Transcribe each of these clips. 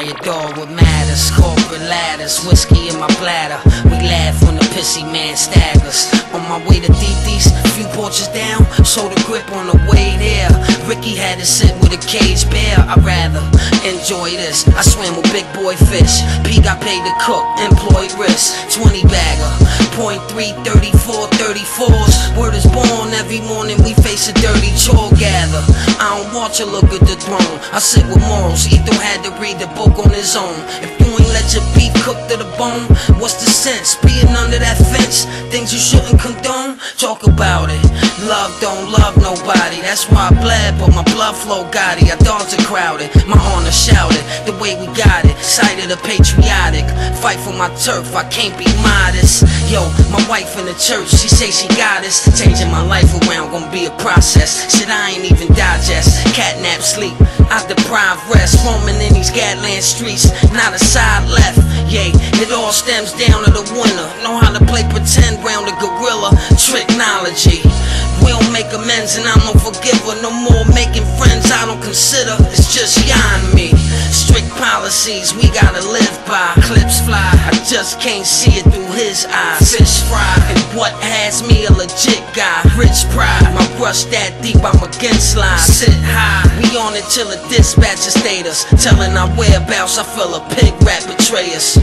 Riot dog with matters, corporate ladders, whiskey in my bladder. We laugh when the pissy man staggers. On my way to Diti's, few porches down, so the grip on the way there. Ricky had to sit with a cage bear. I'd rather enjoy this. I swim with big boy fish. P got paid to cook, employed risk. 20 bagger, point three, 34, 34s. Word is born every morning. We face a dirty chore gather. I don't want you look at the throne. I sit with morals. Eto had to read the book on his own. If you ain't let your beef cook to the bone, what's the sense? Being under that fence, things you shouldn't condone. Talk about it. Love don't love nobody. That's why I bled, but my blood flow got it. Our dogs are crowded. My honor shouted the way we got it. Sighted a patriotic. Fight for my turf. I can't be modest. Yo, my wife in the church, she say she got us. Changing my life around gonna be a process. Shit, I ain't even digest. Catnap sleep. I deprive rest. Roaming in these Gatland streets. Not a side left. Yay, it all stems down to the winner. Know how to play pretend round the gorilla. Tricknology. Amends and I'm no forgiver. No more making friends I don't consider. It's just yon me. Strict policies we gotta live by. Clips fly. I just can't see it through his eyes. Fish fry. And what has me a legit guy? Rich pride. My brush that deep, I'm against slide. Sit high. We on it till the dispatcher status. Telling our whereabouts, I feel a pig rat betray us.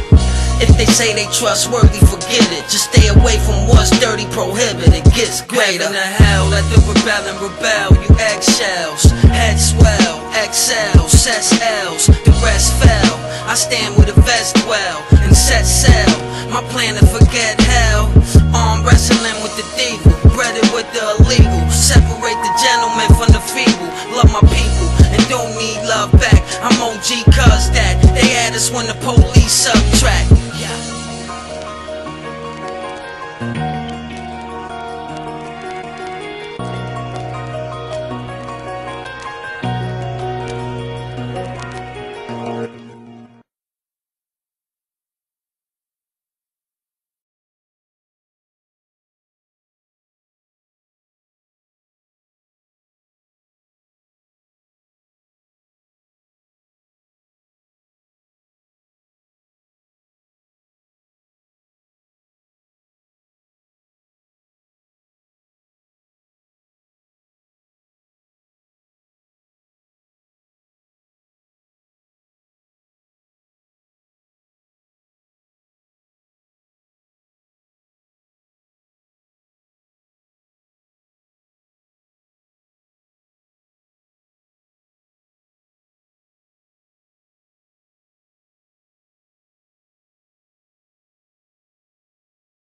If they say they trustworthy, forget it. Just stay away from what's dirty, prohibit. It gets greater. Heaven to hell, let the rebellion rebel. You eggshells, head swell, XL, sets L's, the rest fell. I stand with a vest well and set sail. My plan to forget hell. Arm wrestling with the devil, breaded with the illegal. Separate the gentleman from the feeble. Love my people and don't need love back. I'm OG cuz that they had us when the police